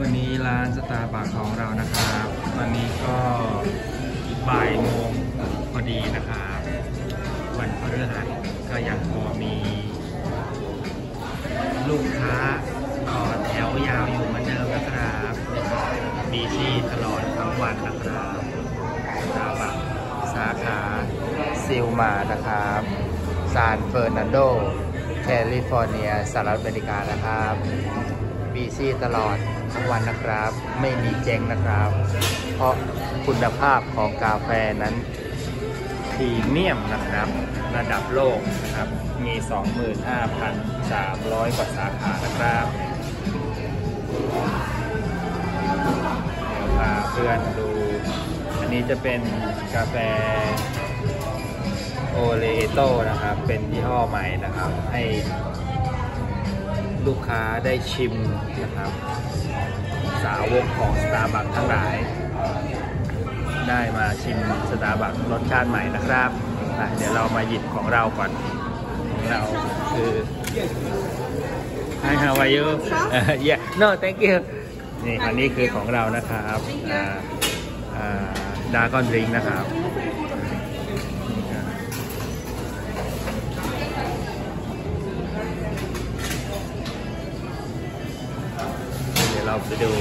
วันนี้ร้านสตาร์บัคของเรานะครับวันนี้ก็บ่ายโมงพอดีนะครับวันพฤหัสก็ยังพอมี ลูกค้าต่อแถวยาวอยู่เหมือนเดิมนะครับ busy ตลอดทั้งวันนะครับสตาร์บัคสาขา Sylmar นะครับซานเฟอร์นันโดแคลิฟอร์เนียสหรัฐอเมริกานะครับ busy ตลอดทั้งวันนะครับ ไม่มีเจ๊งนะครับ เพราะคุณภาพของกาแฟนั้นพรีเมียมนะครับ ระดับโลกนะครับ มี 25,300 กว่าสาขานะครับเดี๋ยวพาเพื่อนดู อันนี้จะเป็นกาแฟโอเลโตนะครับ เป็นยี่ห้อใหม่นะครับ ให้ ลูกค้าได้ชิมนะครับ สาวกของสตาร์บัคทั้งหลาย ได้มาชิมสตาร์บัครสชาติใหม่นะครับอะเดี๋ยวเรามาหยิบของเราก่อนของเราคือ Hi how are you uh, yeah no thank you นี่อันนี้คือของเรานะครับอ่าอ่าดากอนดริงนะครับ เราไปดู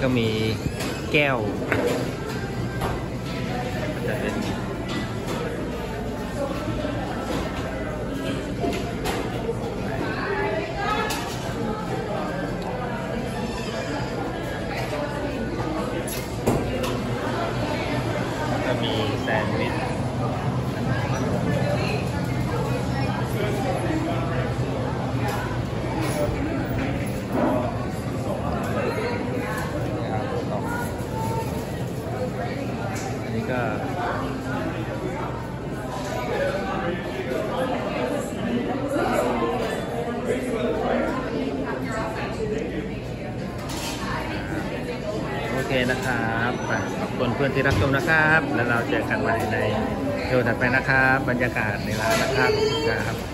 ก็มีแก้วจะเป็นก็มีแซนด์วิช นะครับต่ออั นนี้ก็โอเคนะครับขอบคุณเพื่อนที่รับชมนะครับ แล้วเราเจอกันใหม่ในเทวถัดไปนะครับ บรรยากาศในร้านนะครับขอบคุณครับ